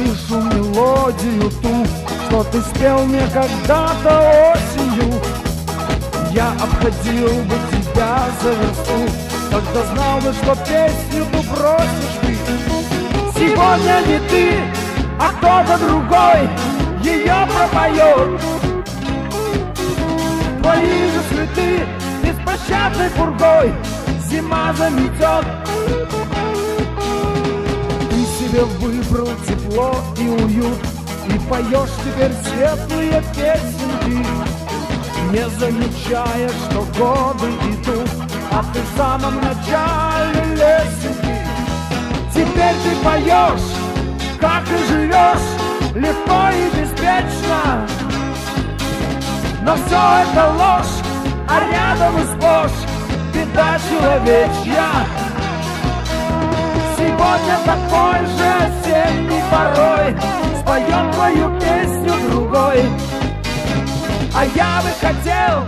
Слышу мелодию ту, что ты спел мне когда-то осенью. Я обходил бы тебя за версту, когда знал бы, что песню ты бросишь ты. Сегодня не ты, а кто-то другой ее пропоет. Твои же цветы беспощадной пургой зима заметет. Ты себе выбрал тепло и уют, и поешь теперь светлые песенки, не замечая, что годы идут, а ты в самом начале лесенки. Теперь ты поешь, как и живешь, легко и беспечно. Но все это ложь, а рядом и сплошь беда человечья. Сегодня такой же осенний порой Споем твою песню другой. А я бы хотел,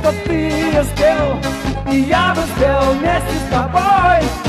чтоб ты ее спел И я бы спел вместе с тобой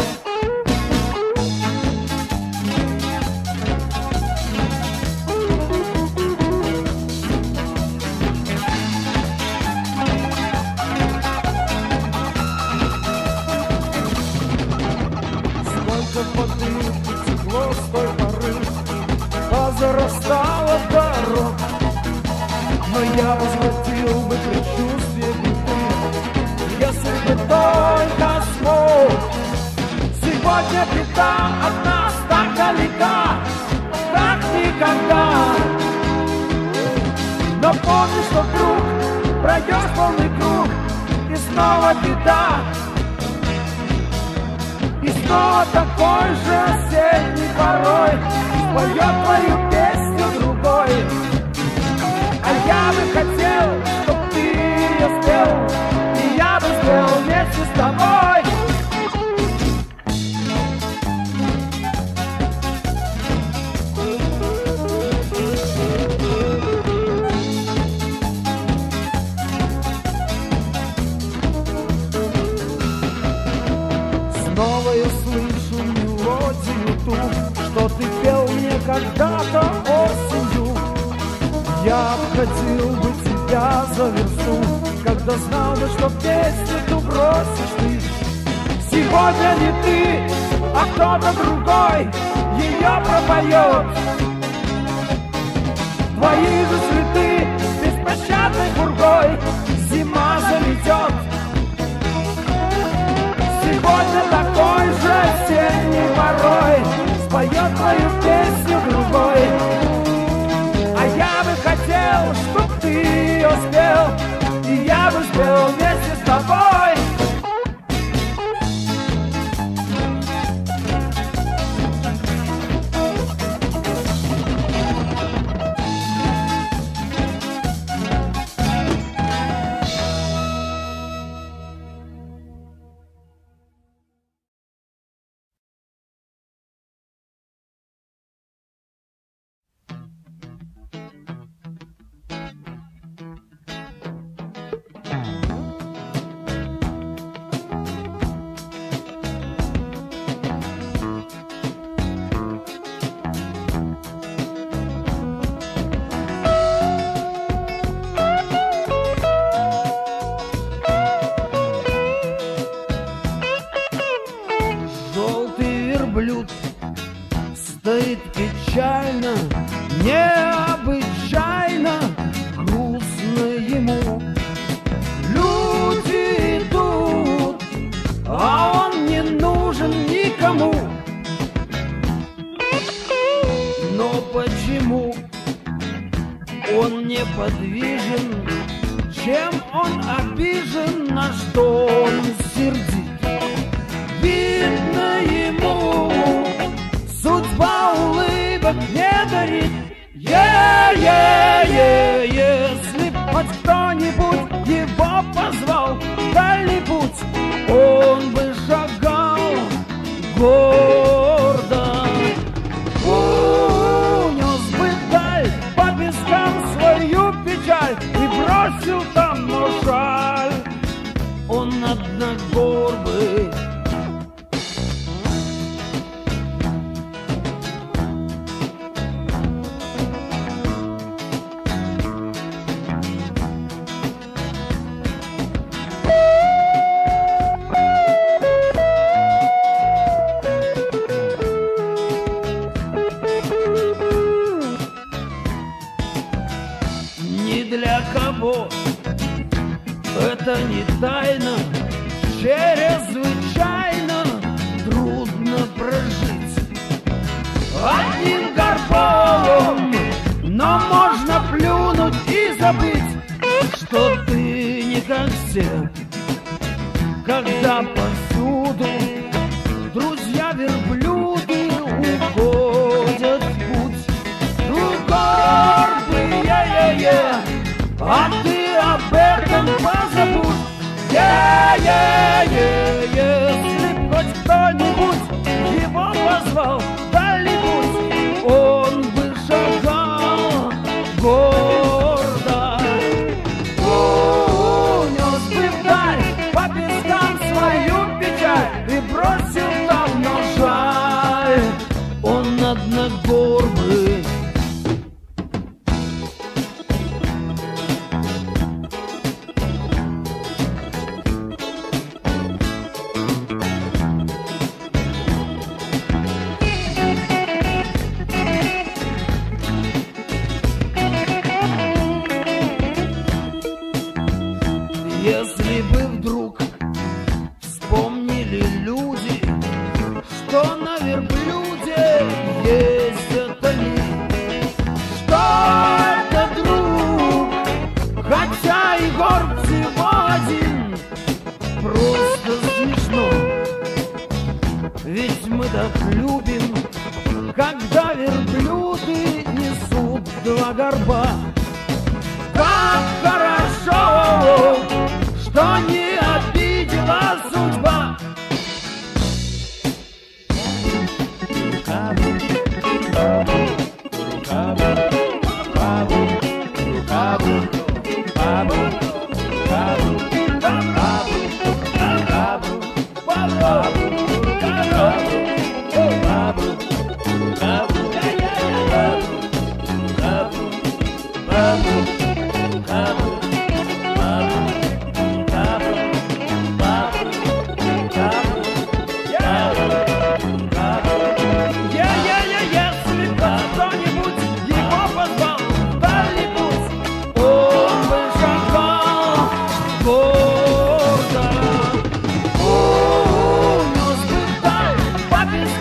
Беда от нас так далека Как никогда. Но помни, что вдруг пройдешь полный круг И снова беда. И снова такой же осенний порой Поет твою песню другой. А я бы хотел, чтоб ты ее спел И я бы спел вместе с тобой когда-то осенью Я обходил бы тебя за версту Когда знал бы, что песню ту бросишь ты. Сегодня не ты, а кто-то другой Ее пропоет Твои же цветы беспощадной бургой Зима заметет Сегодня такой же осенний порой споет твою песню другой. А я бы хотел, чтоб ты ее спел, и я бы спел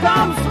some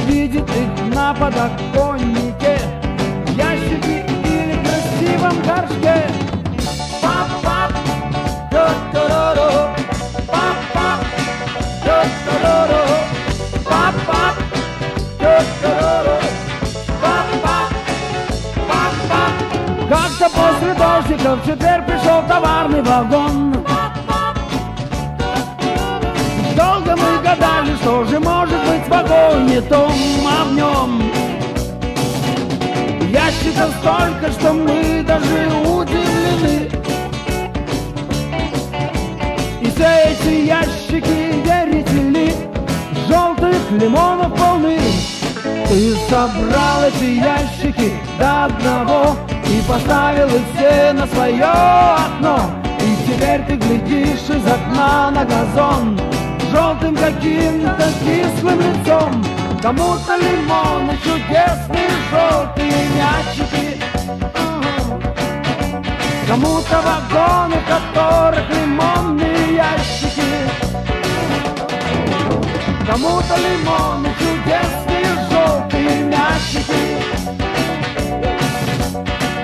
видит их на подоконнике, в ящике или красивом горшке. Пап-пап, дот-то-ро-ро, пап-пап, дот-то-ро-ро, пап-пап, дот-то-ро-ро, пап-пап, пап-пап. Как-то после дождиков в четверг пришел товарный вагон. Что же может быть в вагоне том, а в нем Ящиков столько, что мы даже удивлены. И все эти ящики, верите ли, желтых лимонов полны. Ты собрал эти ящики до одного И поставил их все на свое окно. И теперь ты глядишь из окна на газон Желтым каким-то кислым лицом. Кому-то лимоны, чудесные желтые мячики. Кому-то вагоны, в которых лимонные ящики. Кому-то лимоны, чудесные желтые мячики.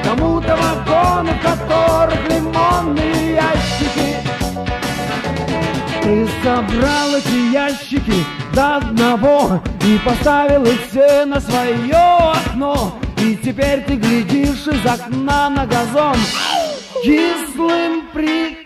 Кому-то вагоны, в которых лимонные ящики Ты собрал эти ящики до одного И поставил их все на свое окно. И теперь ты глядишь из окна на газон. Кислым прикислым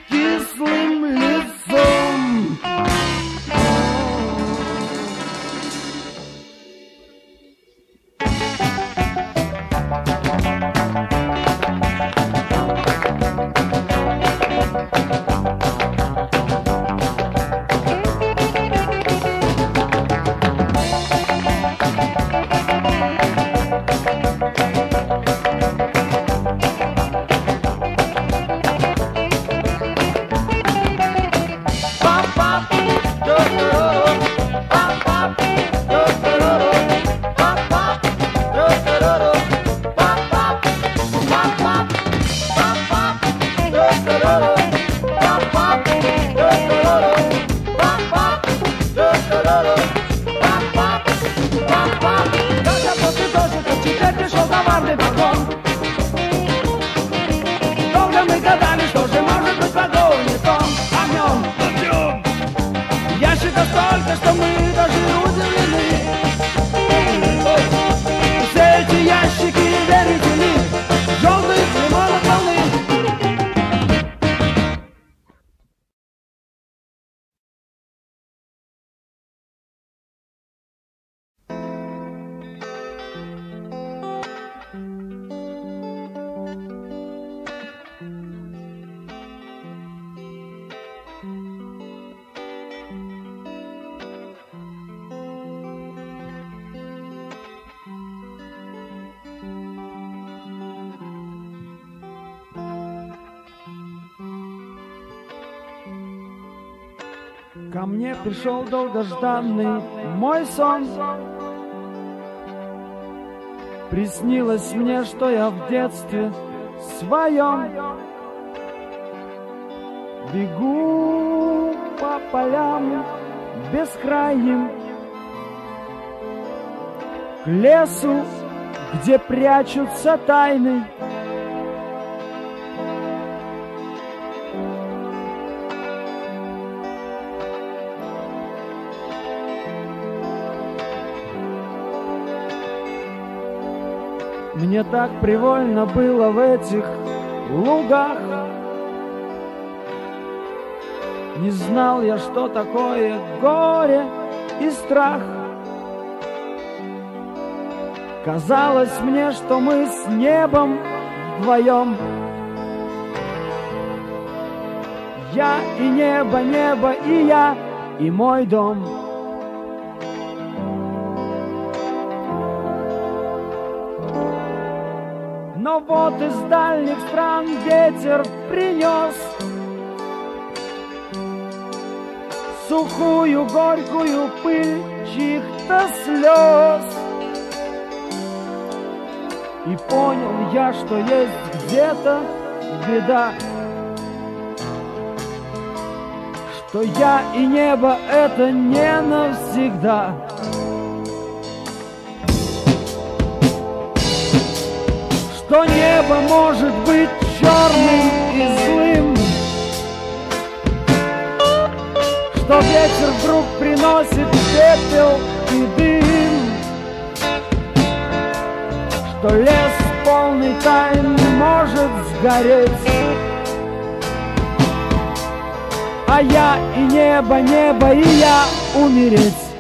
пришел долгожданный мой сон. Приснилось мне, что я в детстве своем Бегу по полям бескрайним К лесу, где прячутся тайны Мне так привольно было в этих лугах. Не знал я, что такое горе и страх. Казалось мне, что мы с небом вдвоем. Я и небо, небо и я, и мой дом вот из дальних стран ветер принес. Сухую горькую пыль чьих-то слез. И понял я, что есть где-то беда. Что я и небо это не навсегда Что небо может быть черным и злым Что ветер вдруг приносит пепел и дым Что лес полный тайн может сгореть. А я и небо, небо, и я умереть.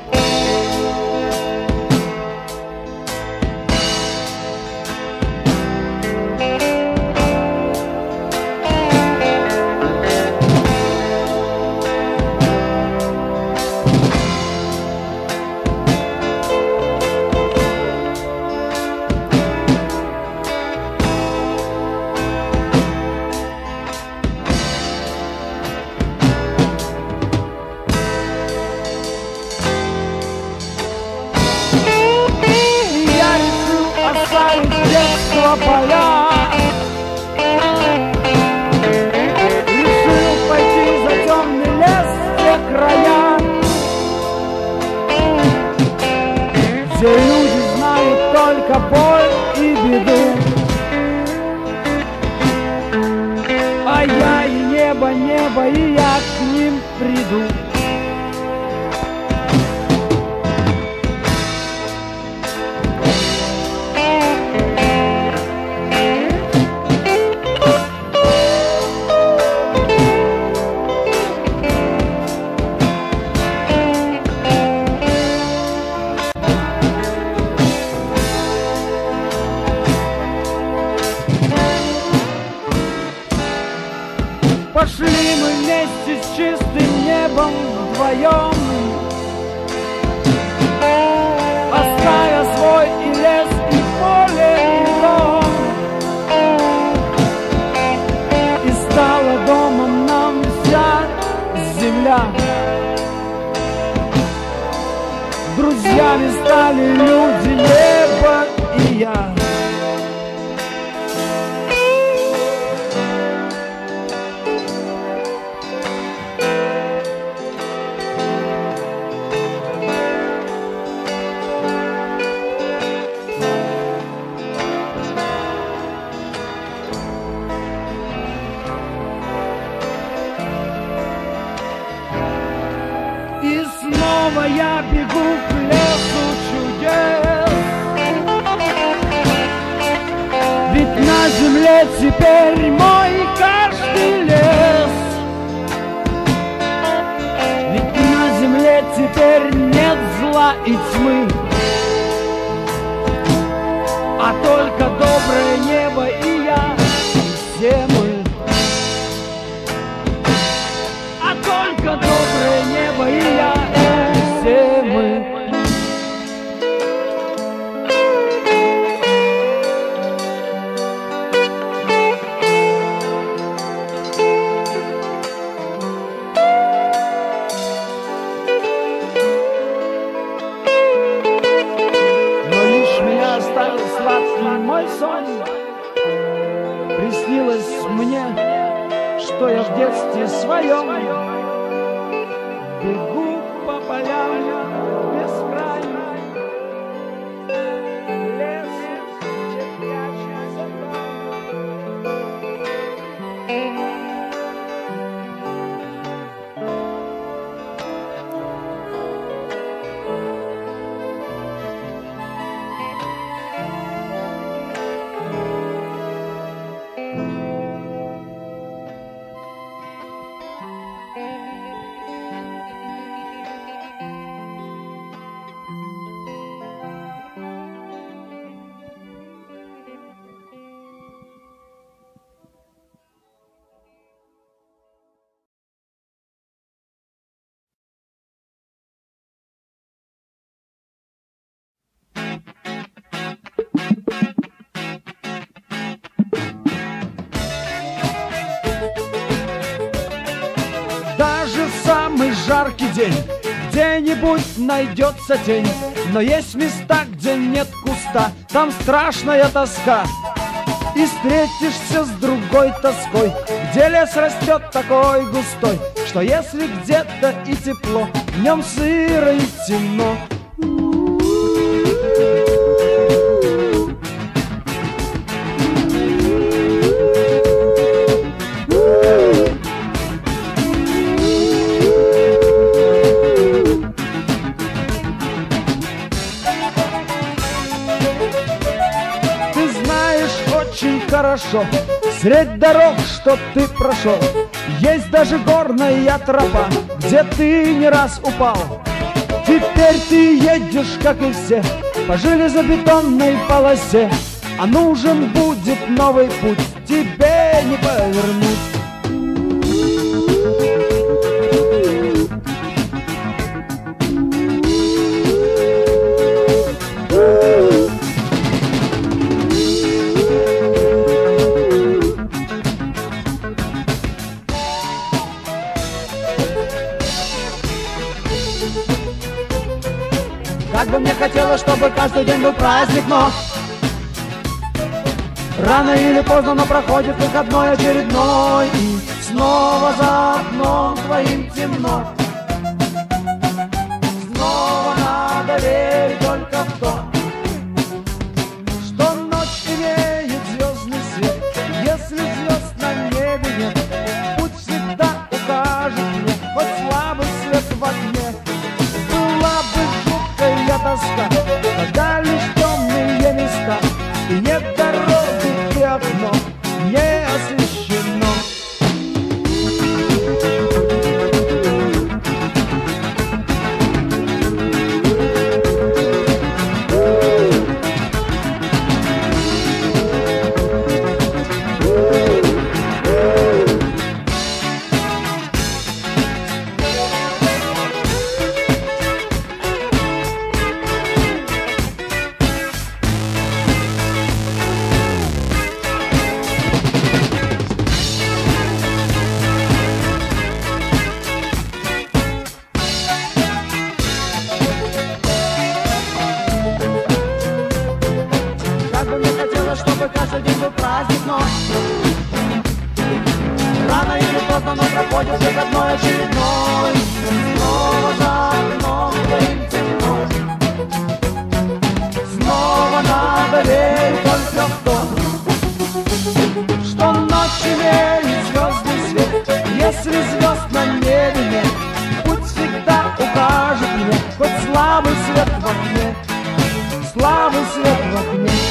Найдется тень Но есть места, где нет куста Там страшная тоска. И встретишься с другой тоской Где лес растет такой густой Что если где-то и тепло В нем сыро и темно хорошо. Средь дорог, что ты прошел. Есть даже горная тропа Где ты не раз упал. Теперь ты едешь, как и все По железобетонной полосе. А нужен будет новый путь Тебе не повернуть каждый день был праздник, но Рано или поздно, но проходит выходной очередной. И снова за окном твоим темно бы хотелось, чтобы каждый день был праздник, но Рано или поздно, но проходит выходной очередной. Снова за окном темно Снова надо верить только в то Что ночь имеет звездный свет. Если звезд на небе нет Путь всегда укажет мне. Хоть слабый свет в окне Слабый свет в окне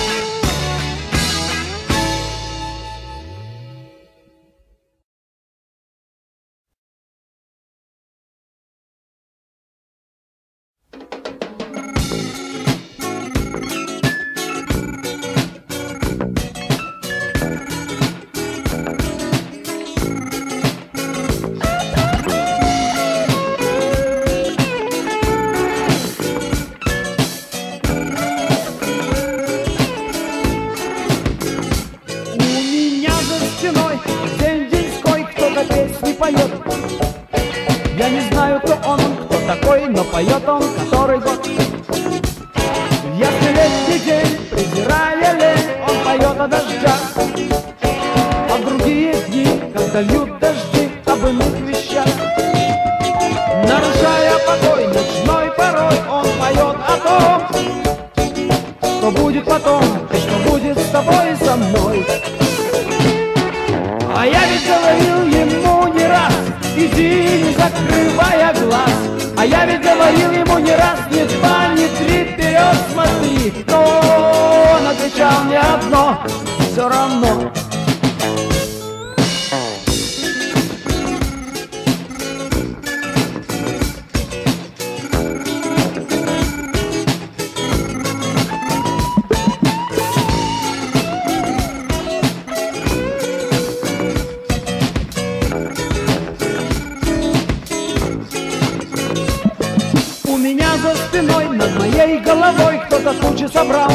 тучи собрал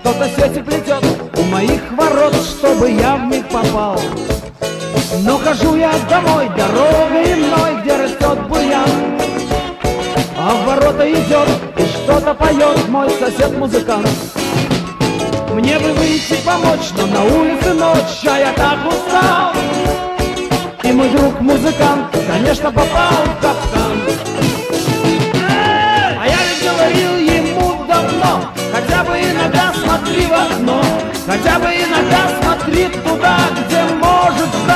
Кто-то сети плетет у моих ворот, чтобы я в них попал. Но хожу я домой дорогой мной, где растет бурьян. А в ворота идет и что-то поет мой сосед-музыкант. Мне бы выйти помочь, но на улице ночь, а я так устал. И мой друг музыкант, конечно, попал в капкан Хотя бы иногда смотри туда Где может ждать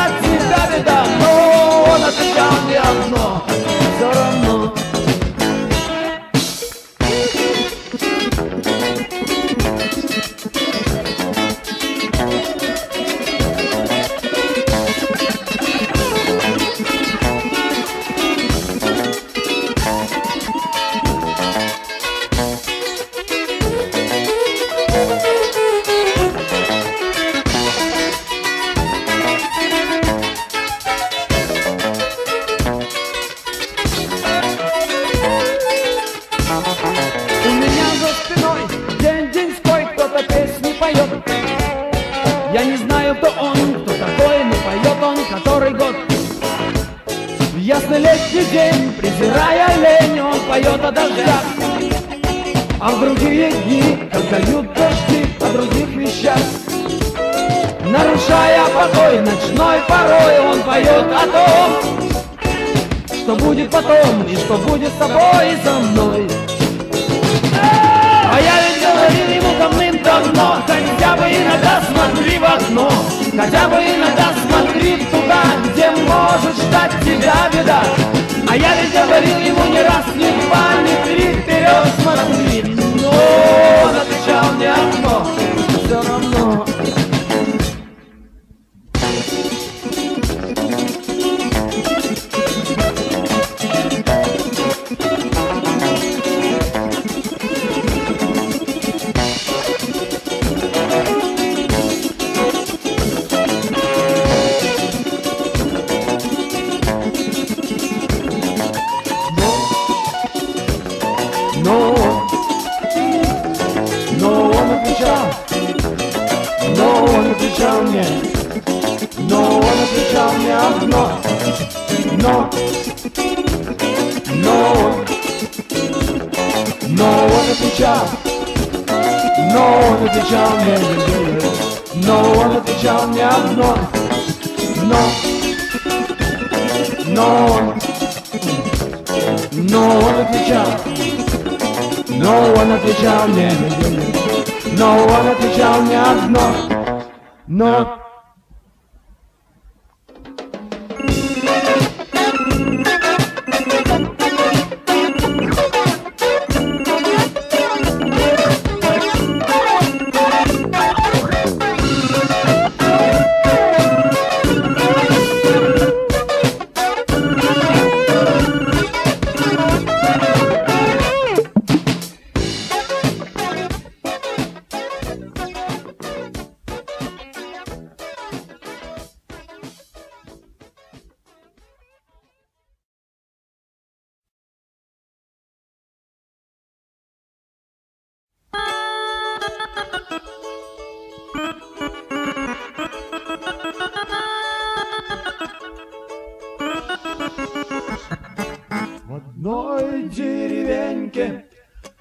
одной деревеньке.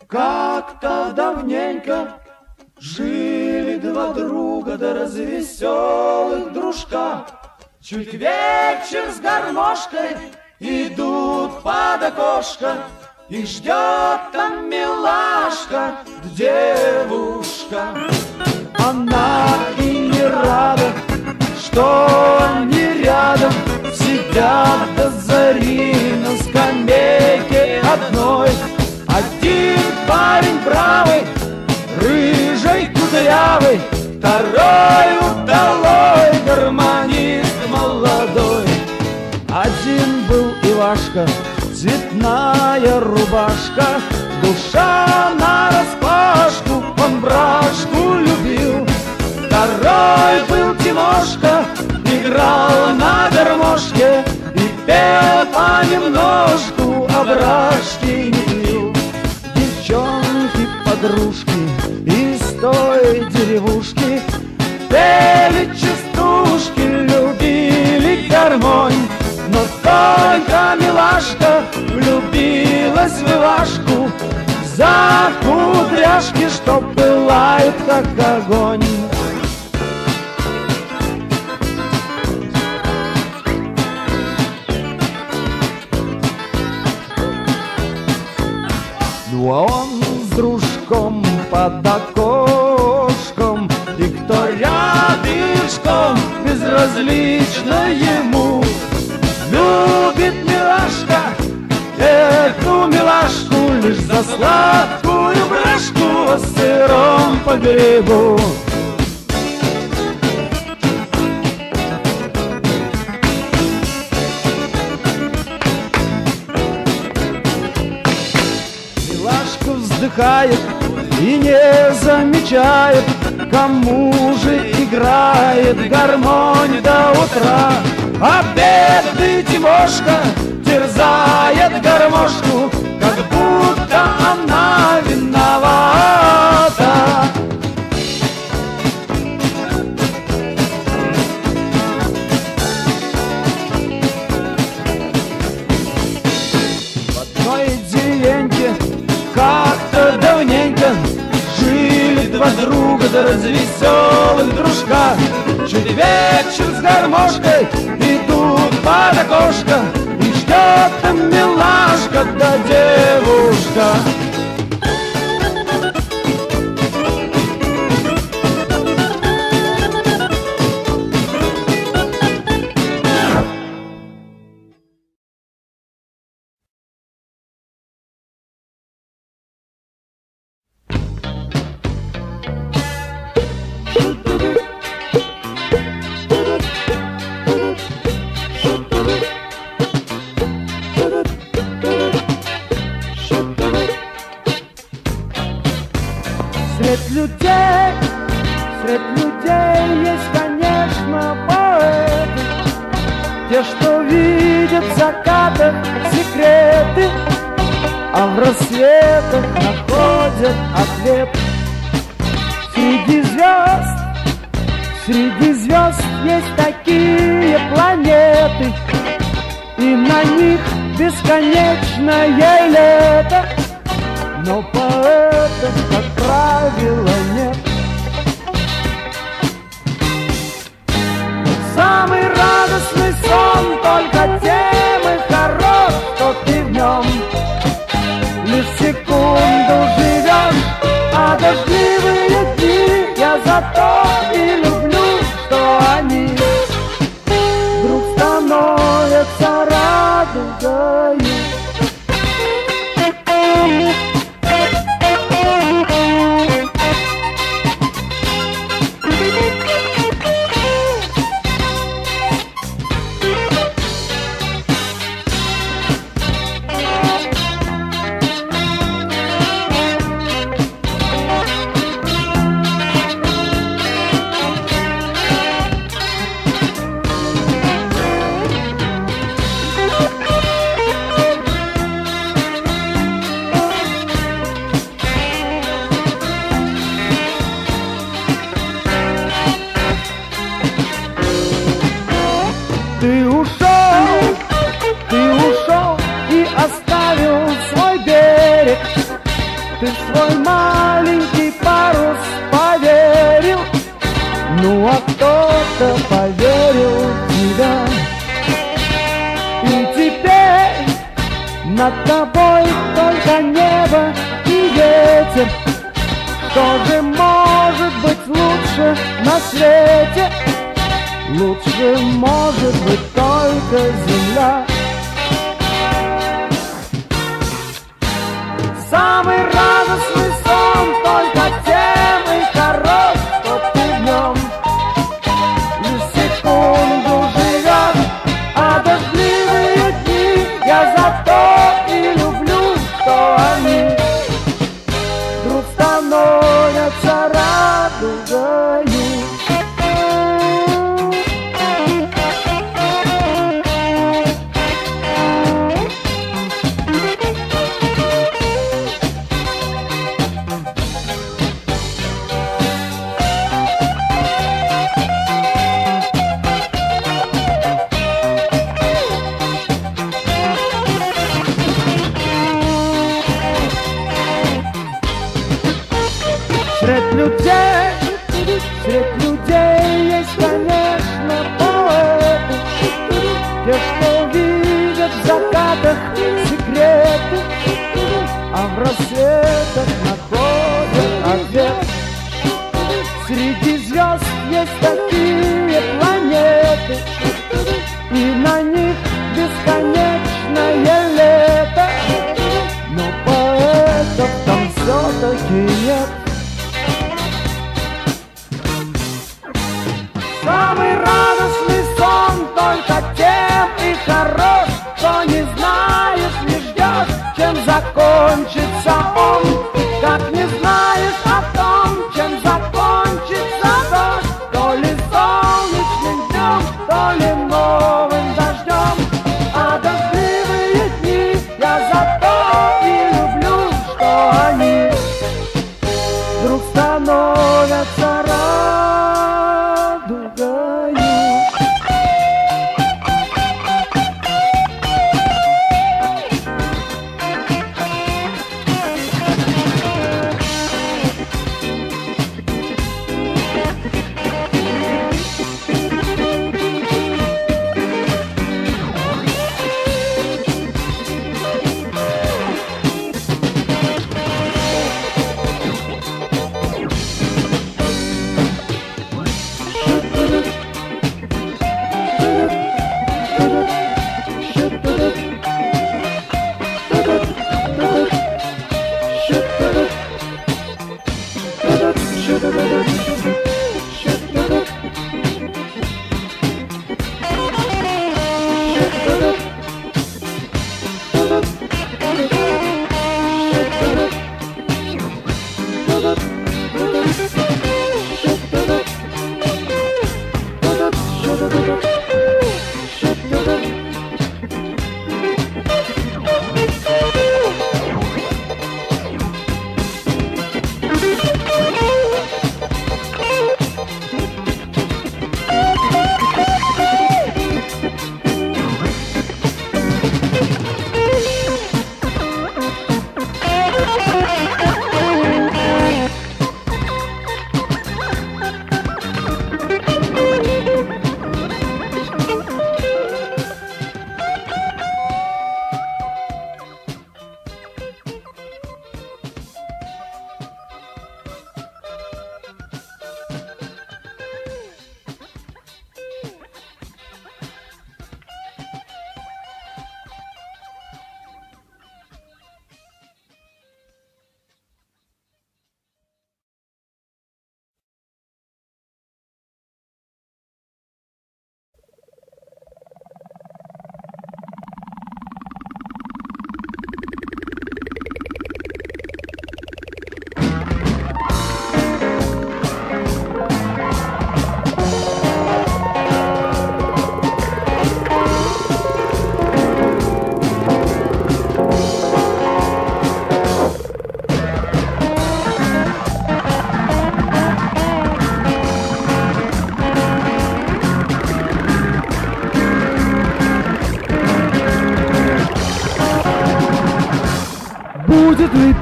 Как-то давненько Жили два друга да развеселых дружка. Чуть вечер с гармошкой идут под окошко Их ждет там милашка, девушка. Она и не рада, что они рядом Сидят до зари на скамейке одной. Один парень правый, рыжий, кудрявый. Второй удалой, гармонист молодой. Один был Ивашка, цветная рубашка. Душа на распашку, он брашку любил. Второй был Тимошка, играл на гармошке Пел понемножку, брашки не пил Девчонки, подружки из той деревушки Пели частушки, любили гармонь. Но только милашка влюбилась в Ивашку За кудряшки, что пылают, как огонь а он с дружком под окошком И кто рядышком безразлично ему. Любит милашка эту милашку Лишь за сладкую брашку о сыром погребу Милашка вздыхает и не замечает, Кому же играет гармонь до утра. А бедный Тимошка терзает гармошку, Как будто она виновата. под развеселых дружка. Чуть вечер с гармошкой и тут под окошко И ждет там милашка да девушка. gato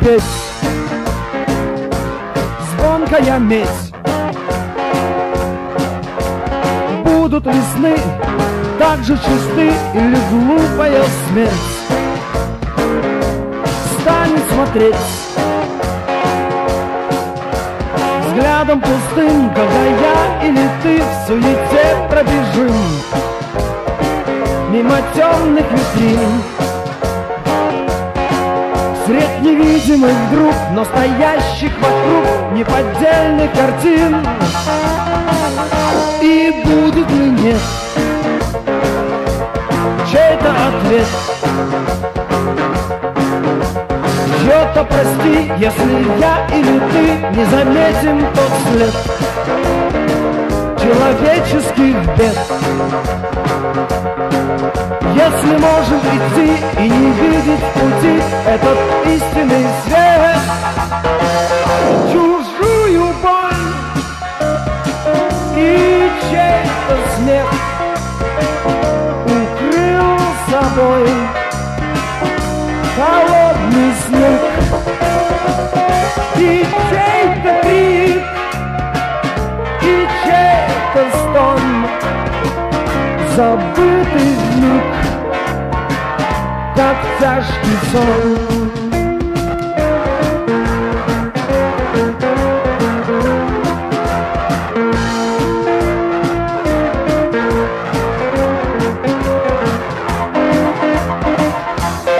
Петь звонкая медь? Будут ли сны так же чисты или глупая смерть? Станет смотреть взглядом пустым, когда я или ты в суете пробежим мимо темных витрин. Средь невидимых вдруг, но стоящих вокруг неподдельных картин. И будет ли нет чей-то ответ? Чье-то прости, если я или ты не заметим тот след человеческих бед. Если можем идти и не видеть пути Этот истинный свет. Чужую боль и чей-то смех Укрыл собой холодный снег И чей-то крик, и чей-то стон Забытый тяжкий сон.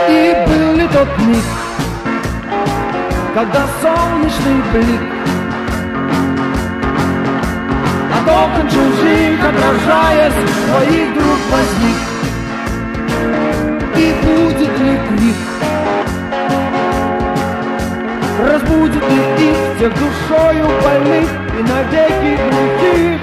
И был ли тот миг, когда солнечный блик от окон чужих, отражаясь, твоих друг возник и будет ли крик Разбудит ли их тех душою больных И навеки глухих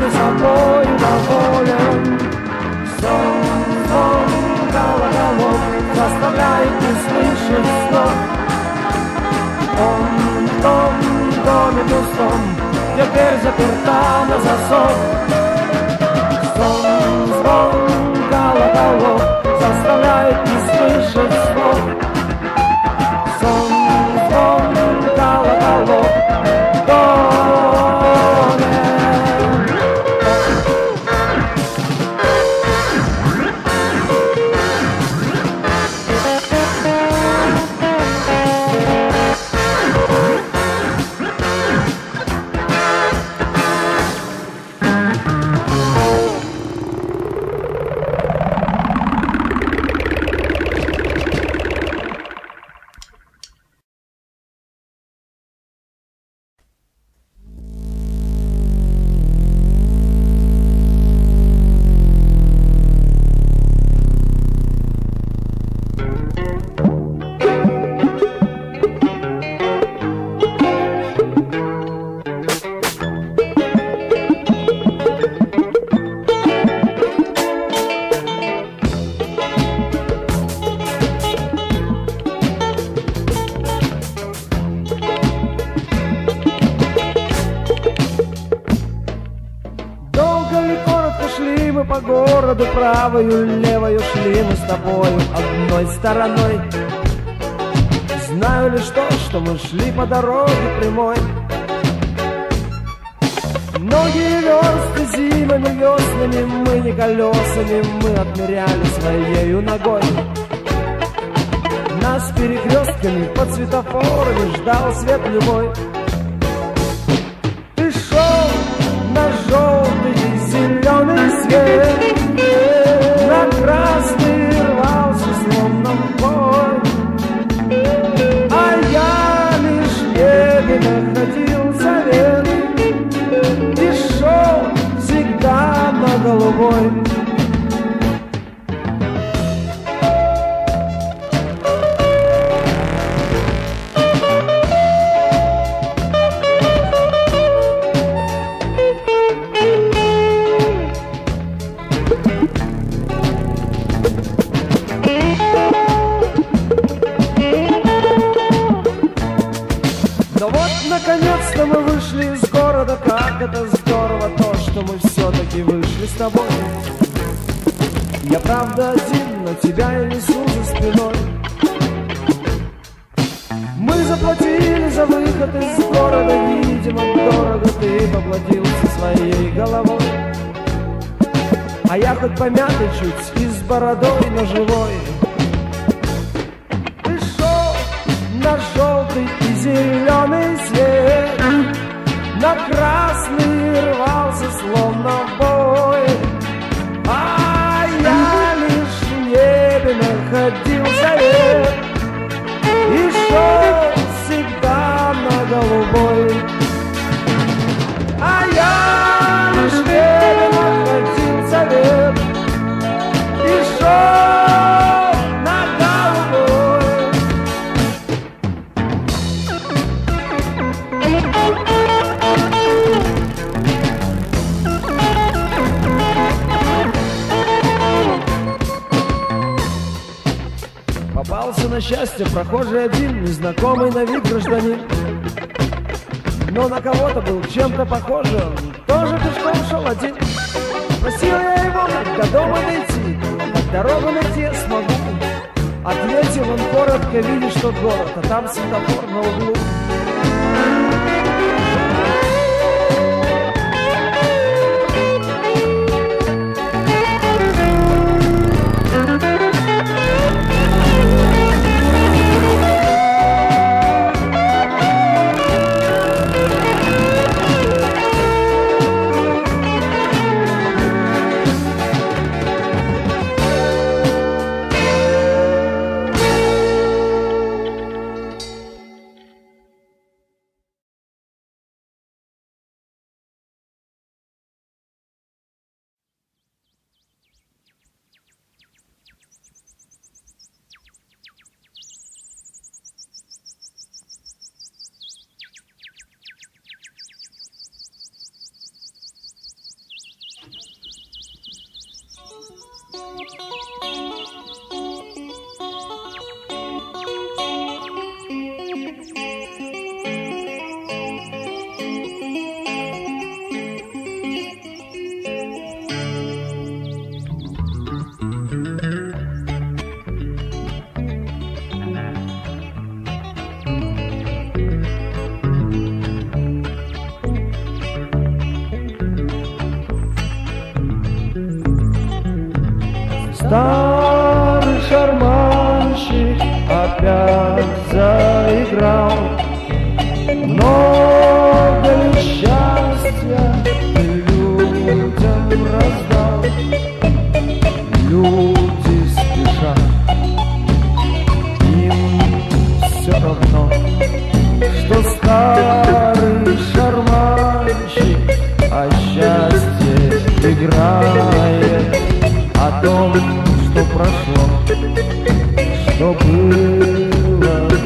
где каждый собой доволен. Сон, звон колоколов заставляет не слышать слов. Он в том доме пустом, где дверь заперта на засов. Сон, звон колоколов заставляет не слышать слов. ќе вон корот ке видиш од а там си да порна оглуп.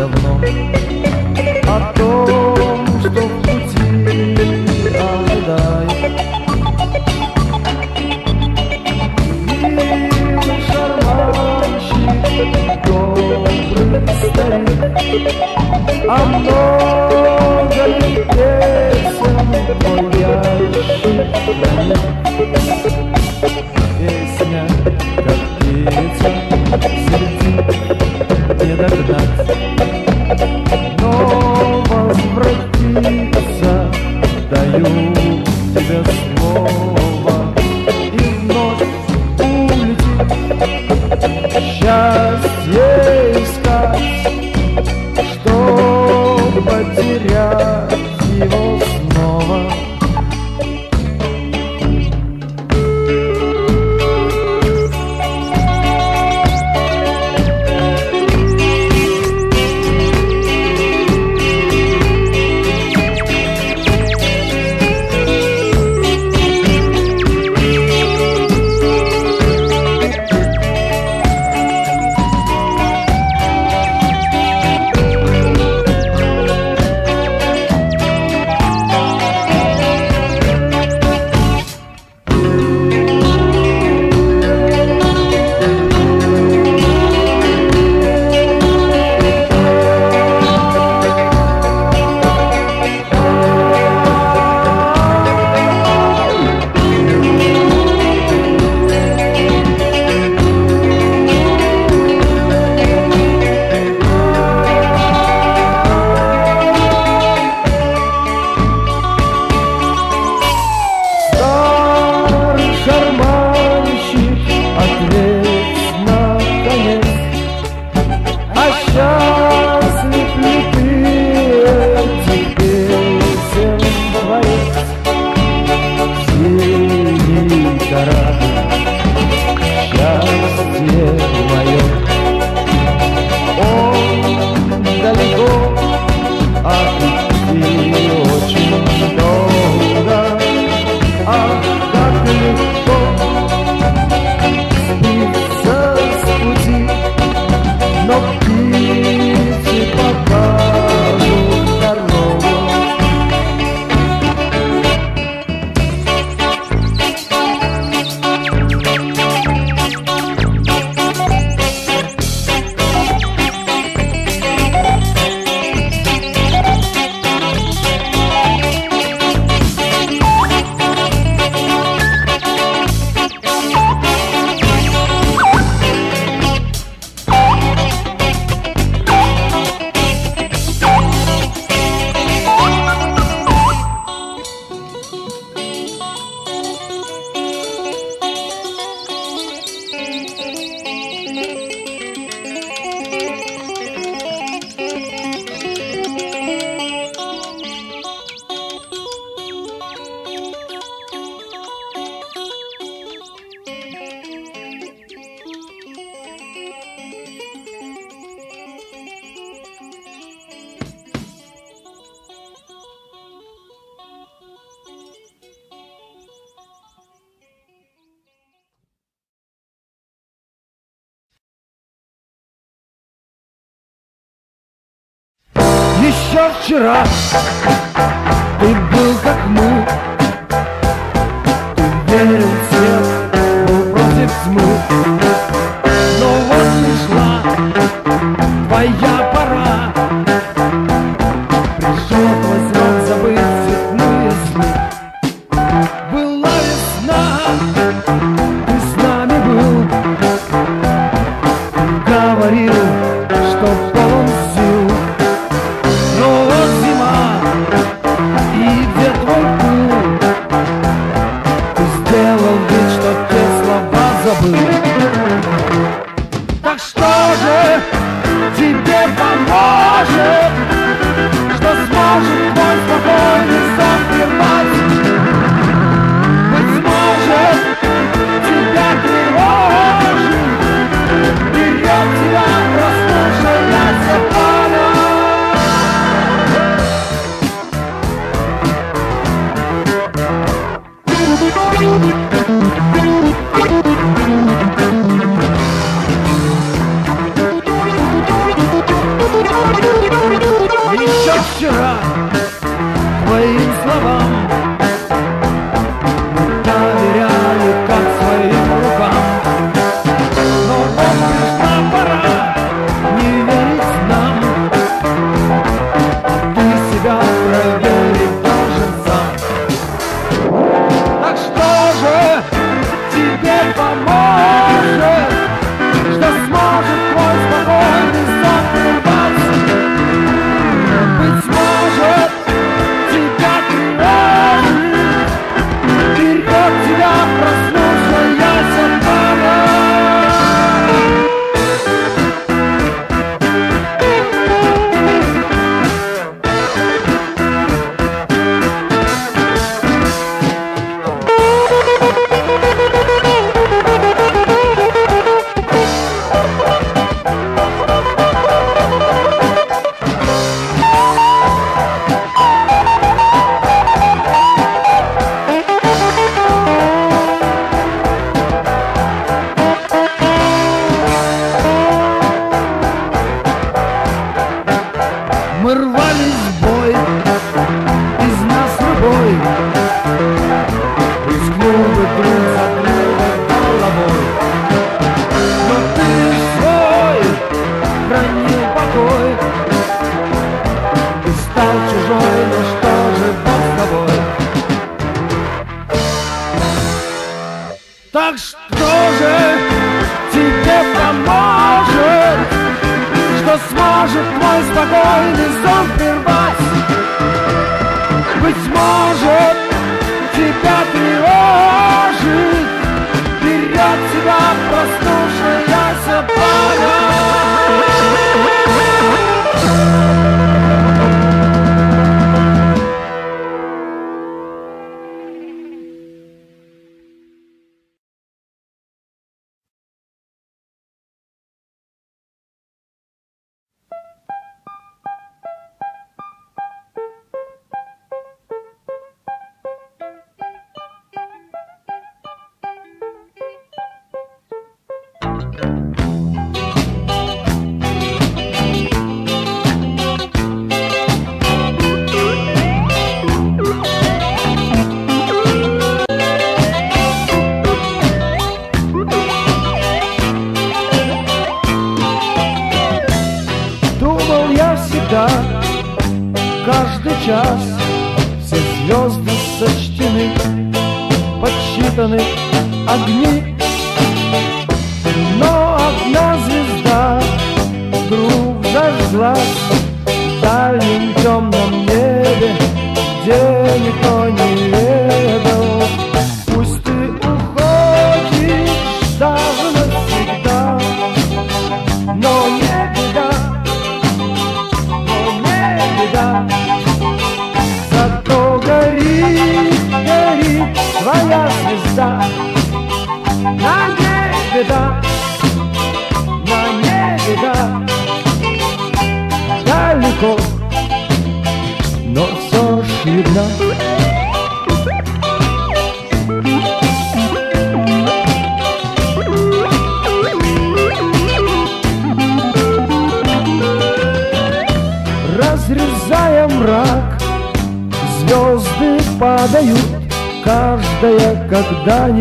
давно О том, что в пути ожидает И шарманщик добрый старик.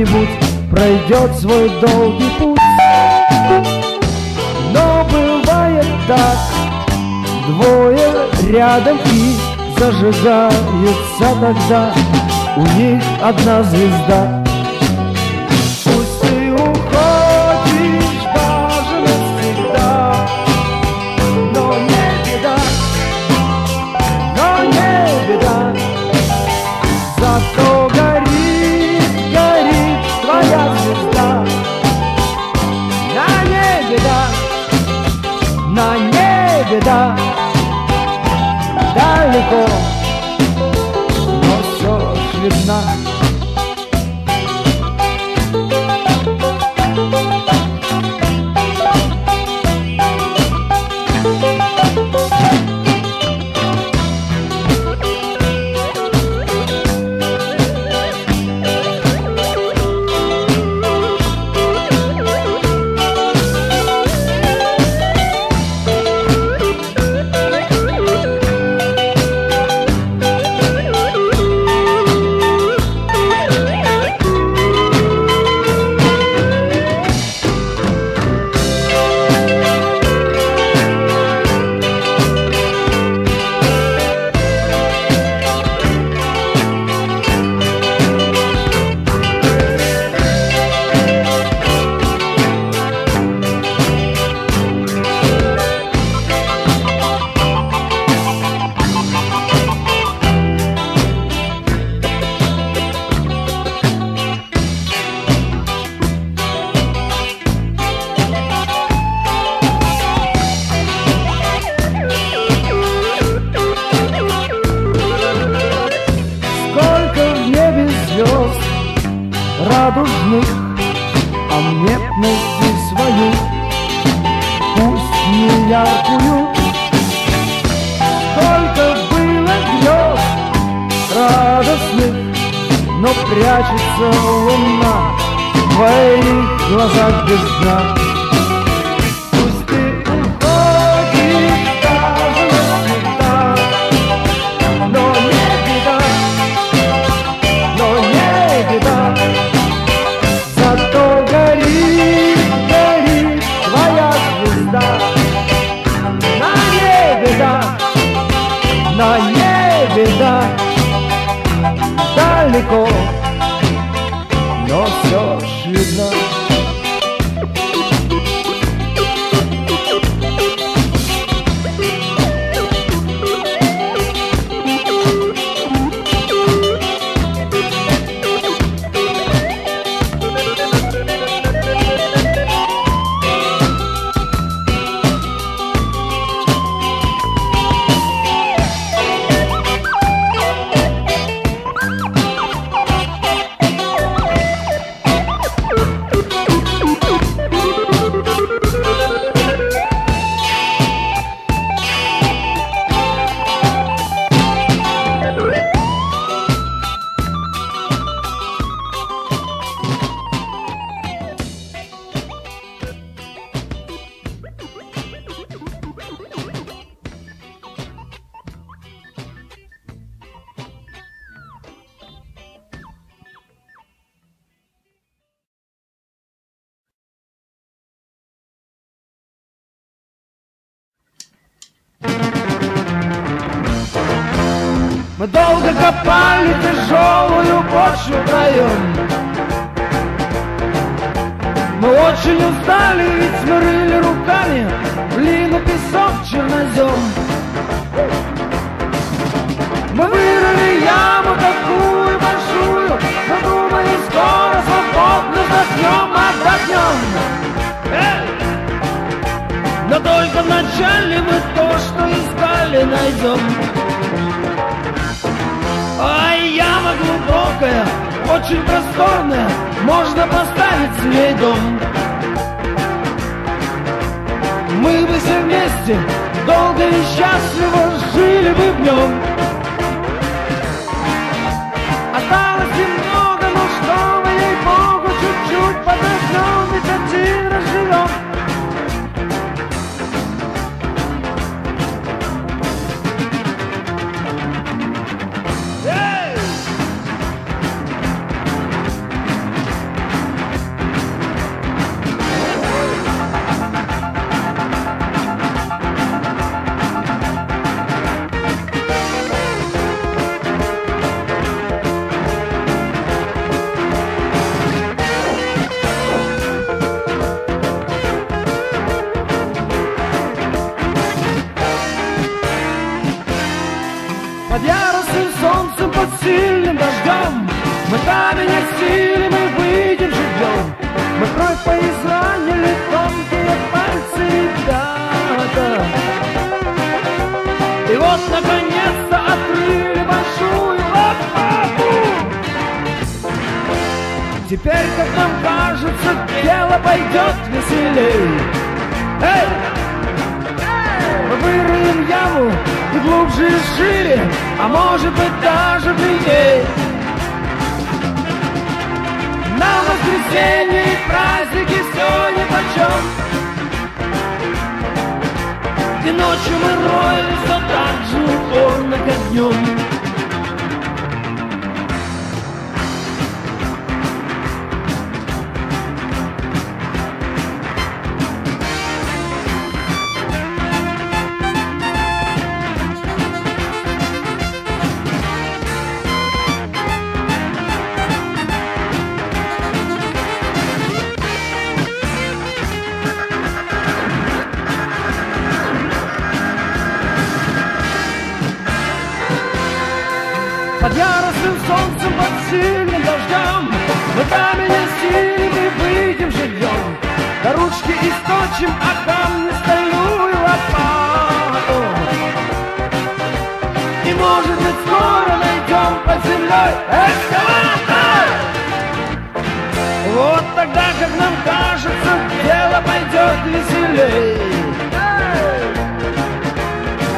кто-нибудь пройдет свой долгий путь. Но бывает так, двое рядом и зажигаются, тогда у них одна звезда. Мы камень осилим и выйдем живьем Мы кровь поизранили тонкие пальцы ребята И вот наконец-то открыли большую лопату Теперь, как нам кажется, дело пойдет веселей Эй! Мы вырыем яму и глубже и шире, а может быть даже длиннее. На воскресенье и праздники все нипочем. И ночью мы роем все так же упорно, как днем. Источим, а камни стальную лопату И может быть скоро найдем под землей экскаватор Вот тогда, как нам кажется, дело пойдет веселей.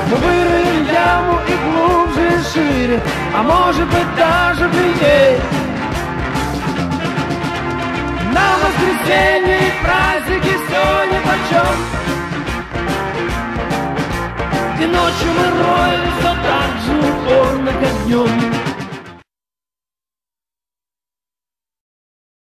Мы вырыем яму и глубже и шире, а может быть даже длиннее. На воскресенье и праздники все нипочем. И ночью мы роем все так же упорно, как днем.